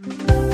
うん。